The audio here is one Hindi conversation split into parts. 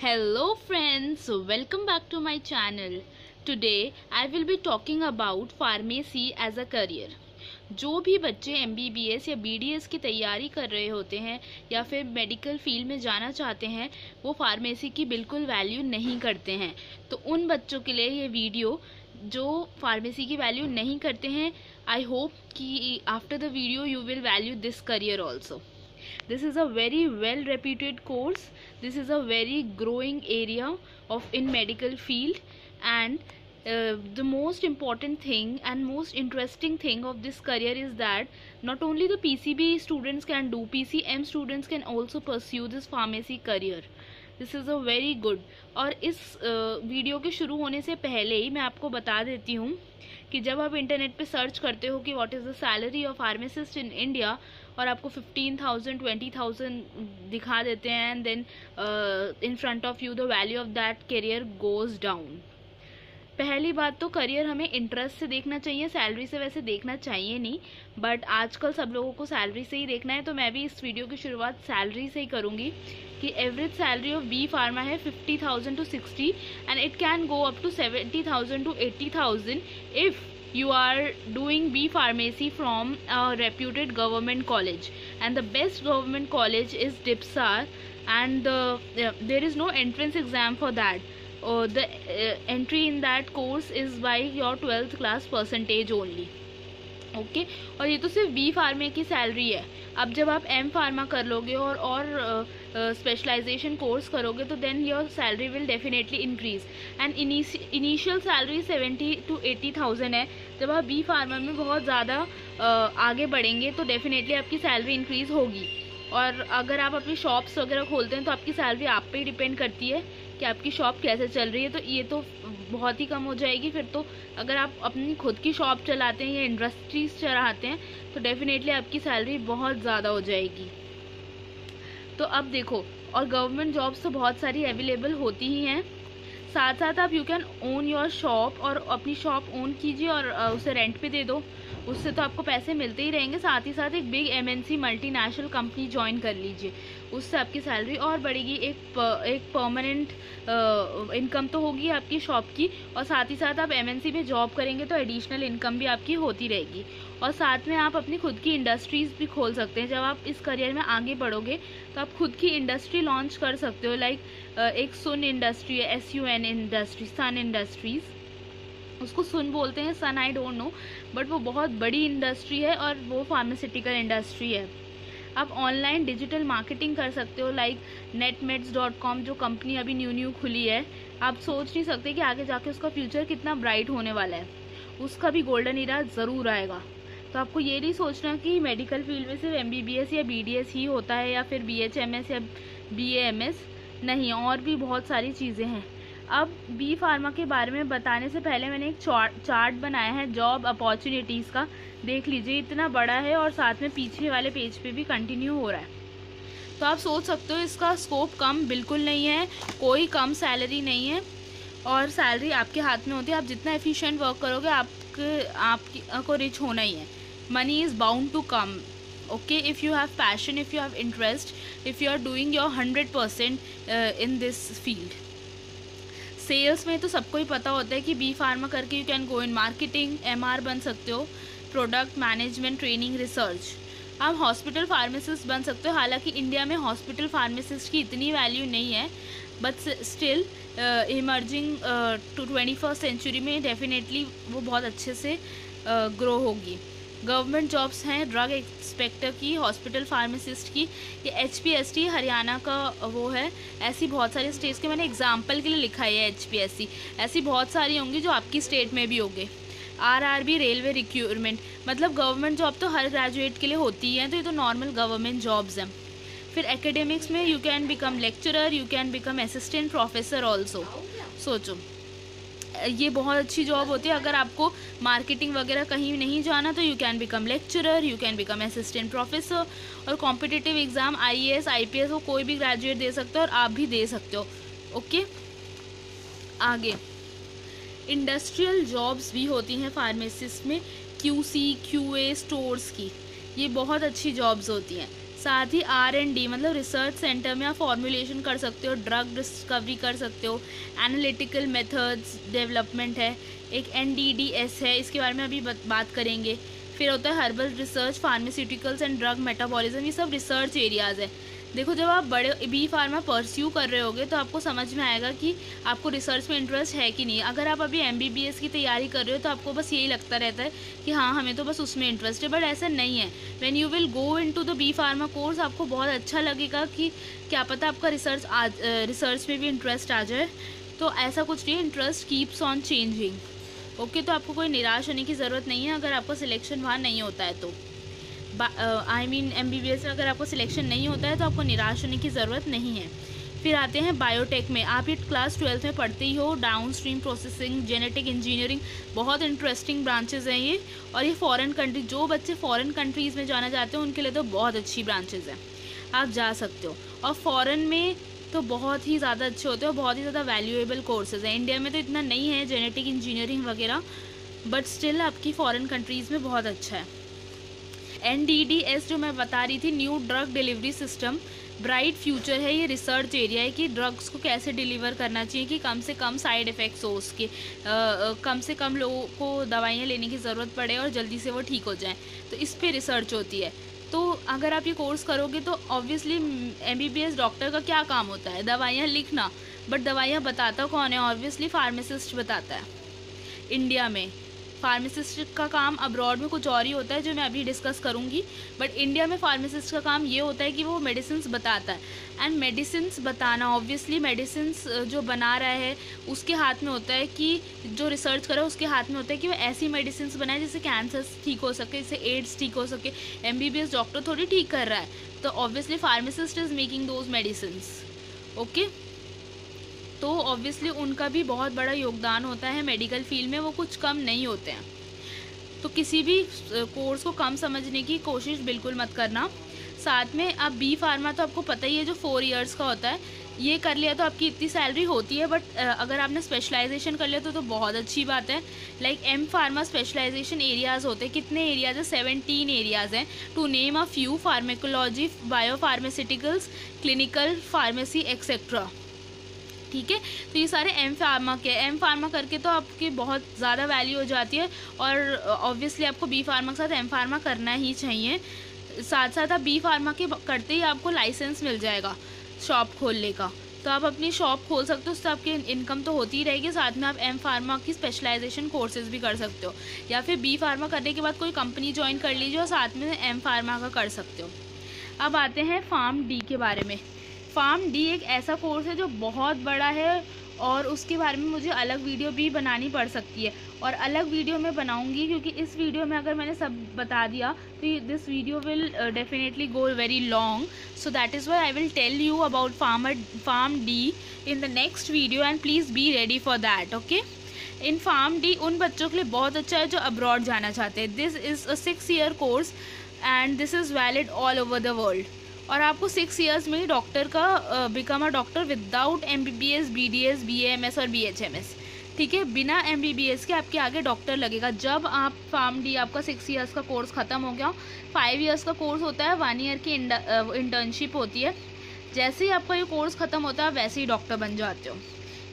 Hello friends, welcome back to my channel. Today I will be talking about pharmacy as a career. जो भी बच्चे एमबीबीएस या बीडीएस की तैयारी कर रहे होते हैं या फिर मेडिकल फ़ील्ड में जाना चाहते हैं वो फार्मेसी की बिल्कुल वैल्यू नहीं करते हैं तो उन बच्चों के लिए ये वीडियो जो फार्मेसी की वैल्यू नहीं करते हैं आई होप कि after the video you will value this career also this is a very well reputed course this is a very growing area of in medical field and uh, the most important thing and most interesting thing of this career is that not only the PCB students can do PCM students can also pursue this pharmacy career this is a very good और इस वीडियो के शुरू होने से पहले ही मैं आपको बता देती हूँ कि जब आप इंटरनेट पे सर्च करते हो कि what is the salary of pharmacist in India और आपको फिफ्टीन थाउज़ेंड ट्वेंटी थाउज़ेंड दिखा देते हैं and then in front of you the value of that career goes down पहली बात तो करियर हमें इंटरेस्ट से देखना चाहिए सैलरी से वैसे देखना चाहिए नहीं बट आजकल सब लोगों को सैलरी से ही देखना है तो मैं भी इस वीडियो की शुरुआत सैलरी से ही करूँगी कि average salary of B pharma है fifty thousand to sixty and it can go up to seventy thousand to eighty thousand if B pharmacy from a reputed government college. And the best government college is DIPSAR and the, uh, there is no entrance exam for that. Uh, uh, entry in that course is by your twelfth class percentage only okay और ये तो सिर्फ़ बी फार्मे की सैलरी है। अब जब आप एम फार्मा कर लोगे और और स्पेशलाइजेशन uh, कोर्स करोगे तो then your salary will definitely increase and initial salary seventy to eighty thousand है। जब आप बी फार्मा में बहुत ज़्यादा uh, आगे बढ़ेंगे तो डेफिनेटली आपकी सैलरी इंक्रीज होगी। और अगर आप अपनी शॉप्स वगैरह खोलते हैं तो आपकी सैलरी आप पे ही डिपेंड करती है। कि आपकी शॉप कैसे चल रही है तो ये तो बहुत ही कम हो जाएगी। फिर तो अगर आप अपनी खुद की शॉप चलाते हैं या इंडस्ट्रीज़ चलाते हैं तो डेफिनेटली आपकी सैलरी बहुत ज़्यादा हो जाएगी। तो अब देखो, और गवर्नमेंट जॉब्स तो बहुत सारी अवेलेबल होती ही हैं। साथ साथ आप you can own your shop और अपनी शॉप ओन कीजिए और उसे रेंट पे दे दो। उससे तो आपको पैसे मिलते ही रहेंगे। साथ ही साथ एक big MNC multinational company join कर लीजिए। उससे आपकी सैलरी और बढ़ेगी। एक प, एक परमानेंट इनकम तो होगी आपकी शॉप की। और साथ ही साथ आप एमएनसी में जॉब करेंगे तो एडिशनल इनकम भी आपकी होती रहेगी। और साथ में आप अपनी खुद की इंडस्ट्रीज़ भी खोल सकते हैं। जब आप इस करियर में आगे बढ़ोगे तो आप खुद की इंडस्ट्री लॉन्च कर सकते हो। लाइक एक Sun industry S U N industry Sun industries उसको सुन बोलते हैं, Sun I don't know but वो बहुत बड़ी इंडस्ट्री है और वो फार्मास्यूटिकल इंडस्ट्री है। आप ऑनलाइन डिजिटल मार्केटिंग कर सकते हो लाइक नेटमेट्स डॉट कॉम जो कंपनी अभी न्यू न्यू खुली है। आप सोच नहीं सकते कि आगे जाके उसका फ्यूचर कितना ब्राइट होने वाला है। उसका भी गोल्डन इरा ज़रूर आएगा। तो आपको ये नहीं सोचना कि मेडिकल फ़ील्ड में सिर्फ़ एमबीबीएस या बीडीएस ही होता है या फिर बीएचएमएस या बी नहीं, और भी बहुत सारी चीज़ें हैं। अब बी फार्मा के बारे में बताने से पहले मैंने एक चार्ट बनाया है जॉब अपॉर्चुनिटीज़ का। देख लीजिए, इतना बड़ा है और साथ में पीछे वाले पेज पे भी कंटिन्यू हो रहा है। तो आप सोच सकते हो, इसका स्कोप कम बिल्कुल नहीं है, कोई कम सैलरी नहीं है और सैलरी आपके हाथ में होती है। आप जितना एफिशिएंट वर्क करोगे, आपके, आपकी रिच होना ही है। Money is bound to come okay if you have passion if you have interest if you are doing your hundred percent in this field sales में तो सबको ही पता होता है कि बी फार्मा करके you can go in marketing MR बन सकते हो प्रोडक्ट मैनेजमेंट ट्रेनिंग रिसर्च आप हॉस्पिटल फार्मासिस्ट बन सकते हो हालाँकि इंडिया में हॉस्पिटल फार्मासिस्ट की इतनी वैल्यू नहीं है but still emerging to twenty first century में डेफिनेटली वो बहुत अच्छे से ग्रो uh, होगी. गवर्नमेंट जॉब्स हैं, ड्रग इंस्पेक्टर की, हॉस्पिटल फार्मासिस्ट की, ये H P S T Haryana का वो है। ऐसी बहुत सारी स्टेट्स के मैंने एग्ज़ाम्पल के लिए लिखा है एच पी एस सी ऐसी बहुत सारी होंगी जो आपकी स्टेट में भी होंगे। R R B railway recruitment मतलब गवर्नमेंट जॉब तो हर ग्रेजुएट के लिए होती है तो ये तो नॉर्मल गवर्नमेंट जॉब्स हैं। फिर एकेडमिक्स में you can become lecturer you can become assistant professor also सोचो। ये बहुत अच्छी जॉब होती है। अगर आपको मार्केटिंग वगैरह कहीं नहीं जाना तो you can become lecturer you can become assistant professor और competitive exam I A S I P S वो कोई भी ग्रेजुएट दे सकते हो और आप भी दे सकते हो। ओके आगे। इंडस्ट्रियल जॉब्स भी होती हैं फार्मेसिस्ट में Q C Q A stores की। ये बहुत अच्छी जॉब्स होती हैं। साथ ही आर एंड डी मतलब रिसर्च सेंटर में आप फॉर्मुलेशन कर सकते हो ड्रग डिस्कवरी कर सकते हो एनालिटिकल मेथड्स डेवलपमेंट है, एक एन डी डी एस है, इसके बारे में अभी बात करेंगे। फिर होता है herbal research pharmaceuticals and drug metabolism ये सब रिसर्च एरियाज़ है। देखो, जब आप बड़े बी फार्मा परस्यू कर रहे होगे तो आपको समझ में आएगा कि आपको रिसर्च में इंटरेस्ट है कि नहीं। अगर आप अभी एमबीबीएस की तैयारी कर रहे हो तो आपको बस यही लगता रहता है कि हाँ हमें तो बस उसमें इंटरेस्ट है बट ऐसा नहीं है। When you will go into the B pharma course आपको बहुत अच्छा लगेगा कि क्या पता आपका रिसर्च आ रिसर्च में भी इंटरेस्ट आ जाए। तो ऐसा कुछ नहीं interest keeps on changing okay तो आपको कोई निराश होने की ज़रूरत नहीं है, अगर आपका सिलेक्शन वहाँ नहीं होता है तो। I mean M B B S में अगर आपको सिलेक्शन नहीं होता है तो आपको निराश होने की ज़रूरत नहीं है। फिर आते हैं बायोटेक में। आप ये क्लास ट्वेल्थ में पढ़ते ही हो downstream processing genetic engineering बहुत इंटरेस्टिंग ब्रांचेज हैं ये। और ये फॉरेन कंट्री जो बच्चे फॉरेन कंट्रीज़ में जाना चाहते हैं, उनके लिए तो बहुत अच्छी ब्रांचेज हैं। आप जा सकते हो। और फॉरेन में तो बहुत ही ज़्यादा अच्छे होते हैं और बहुत ही ज़्यादा वैल्यूएबल कोर्सेज हैं। इंडिया में तो इतना नहीं है जेनेटिक इंजीनियरिंग वगैरह बट स्टिल आपकी फ़ॉरन कंट्रीज़ में बहुत अच्छा है। NDDS जो मैं बता रही थी new drug delivery system bright future है ये रिसर्च एरिया है कि ड्रग्स को कैसे डिलीवर करना चाहिए कि कम से कम साइड इफ़ेक्ट्स हो उसके। आ, कम से कम लोगों को दवाइयाँ लेने की ज़रूरत पड़े और जल्दी से वो ठीक हो जाए। तो इस पर रिसर्च होती है। तो अगर आप ये कोर्स करोगे तो ऑब्वियसली एम डॉक्टर का क्या काम होता है? दवाइयाँ लिखना। बट दवाइयाँ बताता कौन है? ऑब्वियसली फार्मासिस्ट बताता है। इंडिया में। फार्मासिस्ट का काम अब्रॉड में कुछ और ही होता है जो मैं अभी डिस्कस करूँगी। बट इंडिया में फार्मासिस्ट का काम ये होता है कि वो मेडिसिन बताता है। एंड मेडिसिन बताना ऑब्वियसली मेडिसिन जो बना रहा है, उसके हाथ में होता है कि, जो रिसर्च करे उसके हाथ में होता है कि वो ऐसी मेडिसिन बनाए जिससे कैंसर ठीक हो सके, जिससे एड्स ठीक हो सके। एमबीबीएस डॉक्टर थोड़ी ठीक कर रहा है। तो obviously pharmacist is making those medicine okay तो ऑब्वियसली उनका भी बहुत बड़ा योगदान होता है मेडिकल फ़ील्ड में, वो कुछ कम नहीं होते हैं। तो किसी भी कोर्स को कम समझने की कोशिश बिल्कुल मत करना। साथ में अब बी फार्मा तो आपको पता ही है जो फोर इयर्स का होता है, ये कर लिया तो आपकी इतनी सैलरी होती है बट अगर आपने स्पेशलाइजेशन कर लिया तो तो बहुत अच्छी बात है। Like M pharma specialization areas होते हैं। कितने एरियाज़ हैं? सेवनटीन एरियाज़ हैं। To name a few pharmacology biopharmaceuticals clinical pharmacy etcetera ठीक है? तो ये सारे एम फार्मा के एम फार्मा करके तो आपकी बहुत ज़्यादा वैल्यू हो जाती है और ऑब्वियसली आपको बी फार्मा के साथ एम फार्मा करना ही चाहिए। साथ साथ आप बी फार्मा के करते ही आपको लाइसेंस मिल जाएगा शॉप खोलने का। तो आप अपनी शॉप खोल सकते हो, उससे आपकी इनकम तो होती ही रहेगी। साथ में आप एम फार्मा की स्पेशलाइजेशन कोर्सेज भी कर सकते हो। या फिर बी फार्मा करने के बाद कोई कंपनी ज्वाइन कर लीजिए और साथ में एम फार्मा का कर सकते हो। अब आते हैं फार्म डी के बारे में। फार्म डी एक ऐसा कोर्स है जो बहुत बड़ा है और उसके बारे में मुझे अलग वीडियो भी बनानी पड़ सकती है। और अलग वीडियो में बनाऊँगी क्योंकि इस वीडियो में अगर मैंने सब बता दिया तो this video will definitely go very long so that is why I will tell you about pharma pharm D in the next video and please be ready for that okay in farm D उन बच्चों के लिए बहुत अच्छा है जो अब्रॉड जाना चाहते हैं। This is a six year course and this is valid all over the world और आपको सिक्स ईयर्स में ही डॉक्टर का become a doctor without M B B S B D S B M S और बी एच एम एस ठीक है? बिना एम बी बी एस के आपके आगे डॉक्टर लगेगा। जब आप फार्म डी आपका सिक्स ईयर्स का कोर्स ख़त्म हो गया फाइव ईयर्स का कोर्स होता है वन ईयर की इंटर्नशिप होती है। जैसे ही आपका ये कोर्स ख़त्म होता है, वैसे ही डॉक्टर बन जाते हो।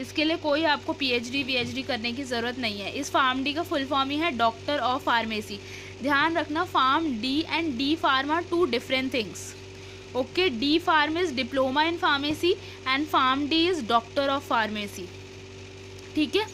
इसके लिए कोई आपको पीएचडी वीएचडी करने की ज़रूरत नहीं है। इस फार्म डी का फुल फॉर्म ही है डॉक्टर ऑफ़ फार्मेसी ध्यान रखना pharm D and D pharm are two different things okay D pharm is diploma in pharmacy and pharm D is doctor of pharmacy ठीक है?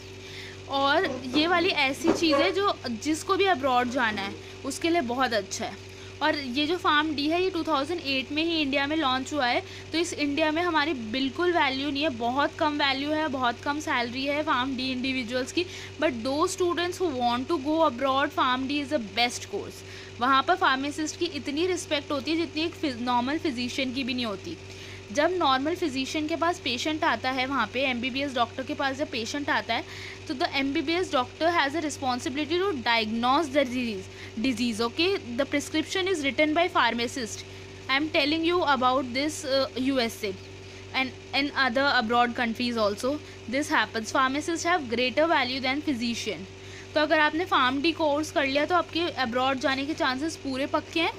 और ये वाली ऐसी चीज़ है जो जिसको भी अब्रॉड जाना है, उसके लिए बहुत अच्छा है। और ये जो फार्म डी है, ये 2008 में ही इंडिया में लॉन्च हुआ है। तो इस इंडिया में हमारी बिल्कुल वैल्यू नहीं है। बहुत कम वैल्यू है, बहुत कम सैलरी है फार्म डी इंडिविजुअल्स की। But those students who want to go abroad pharm D is a best course वहाँ पर फार्मेसिस्ट की इतनी रिस्पेक्ट होती है, जितनी एक नॉर्मल फिजिशियन की भी नहीं होती। जब नॉर्मल फिजिशियन के पास पेशेंट आता है वहाँ पे एमबीबीएस डॉक्टर के पास जब पेशेंट आता है तो the MBBS doctor has a responsibility to diagnose the disease disease okay the prescription is written by pharmacist I am telling you about this U S A and in other abroad countries also. This happens. Pharmacists have greater value than physician. तो अगर आपने फार्म डी कोर्स कर लिया तो आपके अब्रॉड जाने के चांसेस पूरे पक्के हैं।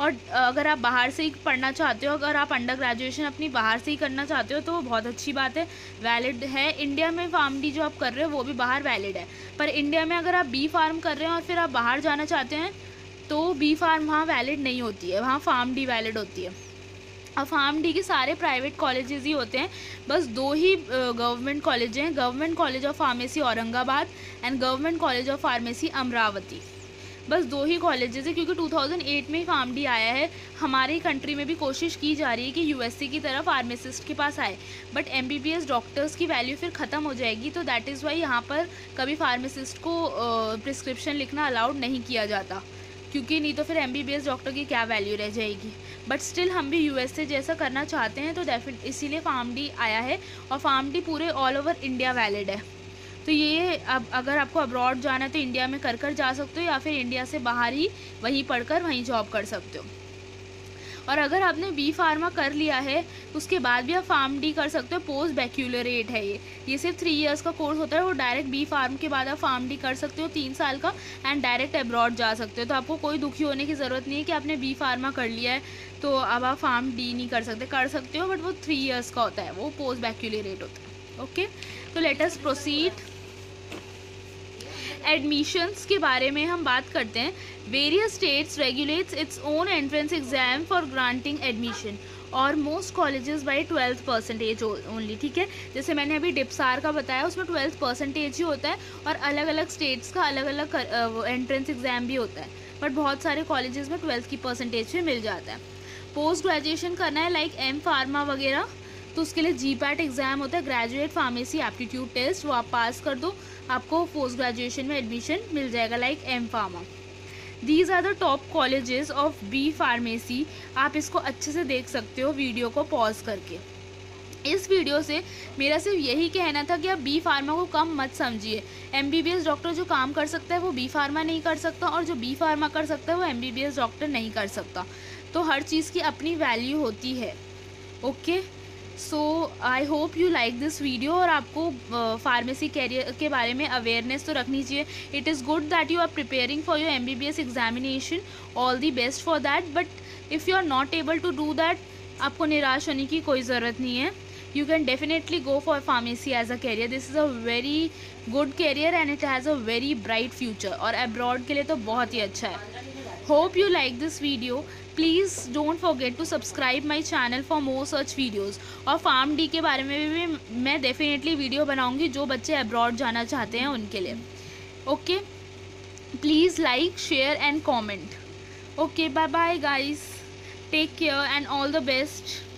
और अगर आप बाहर से ही पढ़ना चाहते हो, अगर आप अंडर ग्रेजुएशन अपनी बाहर से ही करना चाहते हो तो वो बहुत अच्छी बात है। वैलिड है। इंडिया में फार्म डी जो आप कर रहे हो, वो भी बाहर वैलिड है। पर इंडिया में अगर आप बी फार्म कर रहे हैं और फिर आप बाहर जाना चाहते हैं तो बी फार्म वहाँ वैलिड नहीं होती है। वहाँ फार्म डी वैलिड होती है। अब फार्म डी के सारे प्राइवेट कॉलेजेस ही होते हैं। बस दो ही गवर्नमेंट कॉलेज हैं। Government college of pharmacy Aurangabad and government college of pharmacy Amravati. बस दो ही कॉलेजेस हैं क्योंकि 2008 में फार्म डी आया है। हमारी कंट्री में भी कोशिश की जा रही है कि यूएससी की तरह फार्मासिस्ट के पास आए। बट एमबीबीएस डॉक्टर्स की वैल्यू फिर ख़त्म हो जाएगी तो दैट इज़ वाई यहाँ पर कभी फार्मासिस्ट को प्रिस्क्रिप्शन लिखना अलाउड नहीं किया जाता। क्योंकि नहीं तो फिर एमबीबीएस डॉक्टर की क्या वैल्यू रह जाएगी? बट स्टिल हम भी यू जैसा करना चाहते हैं तो डेफिनेट इसीलिए फार्म डी आया है और फार्म डी पूरे ऑल ओवर इंडिया वैलिड है। तो ये अब अगर आपको अब्रॉड जाना है तो इंडिया में कर कर जा सकते हो या फिर इंडिया से बाहर ही वहीं पढ़कर वहीं जॉब कर सकते हो। और अगर आपने बी फार्मा कर लिया है तो उसके बाद भी आप फार्म डी कर सकते हो, पोस्ट बैक्यूलरेट है ये। ये सिर्फ़ थ्री इयर्स का कोर्स होता है, वो डायरेक्ट बी फार्म के बाद आप फार्म डी कर सकते हो, तीन साल का एंड डायरेक्ट अब्रॉड जा सकते हो। तो आपको कोई दुखी होने की ज़रूरत नहीं है कि आपने बी फार्मा कर लिया है तो अब आप फार्म डी नहीं कर सकते कर सकते हो बट वो थ्री ईयर्स का होता है, वो पोस्ट बैक्यूलरेट होता है। ओके तो लेटस प्रोसीड एडमिशन्स के बारे में हम बात करते हैं। Various states regulates its own entrance exam for granting admission और most colleges by twelfth percentage only ठीक है? जैसे मैंने अभी डिप्सार का बताया, उसमें ट्वेल्थ परसेंटेज ही होता है और अलग अलग स्टेट्स का अलग अलग एंट्रेंस एग्ज़ाम भी होता है। बट बहुत सारे कॉलेजेस में ट्वेल्थ की परसेंटेज भी मिल जाता है। पोस्ट ग्रेजुएशन करना है लाइक एम फार्मा वगैरह। तो उसके लिए जी पैट एग्ज़ाम होता है ग्रेजुएट फार्मेसी एप्टीट्यूड टेस्ट वो आप पास कर दो, आपको पोस्ट ग्रेजुएशन में एडमिशन मिल जाएगा like M pharma these are the top colleges of B pharmacy आप इसको अच्छे से देख सकते हो वीडियो को पॉज करके। इस वीडियो से मेरा सिर्फ़ यही कहना था कि आप बी फार्मा को कम मत समझिए। एमबीबीएस डॉक्टर जो काम कर सकता है, वो बी फार्मा नहीं कर सकता और जो बी फार्मा कर सकता है, वो एमबीबीएस डॉक्टर नहीं कर सकता। तो हर चीज़ की अपनी वैल्यू होती है okay okay? So I hope you like this video और आपको फार्मेसी कैरियर के बारे में अवेयरनेस तो रखनी चाहिए। It is good that you are preparing for your M B B S examination all the best for that but if you are not able to do that आपको निराश होने की कोई ज़रूरत नहीं है। You can definitely go for pharmacy as a career this is a very good career and it has a very bright future और अब्रॉड के लिए तो बहुत ही अच्छा है। Hope you like this video please don't forget to subscribe my channel for more search videos और फार्म डी के बारे में भी मैं डेफिनेटली वीडियो बनाऊँगी जो बच्चे अब्रॉड जाना चाहते हैं उनके लिए। Okay please like share and comment okay bye bye guys take care and all the best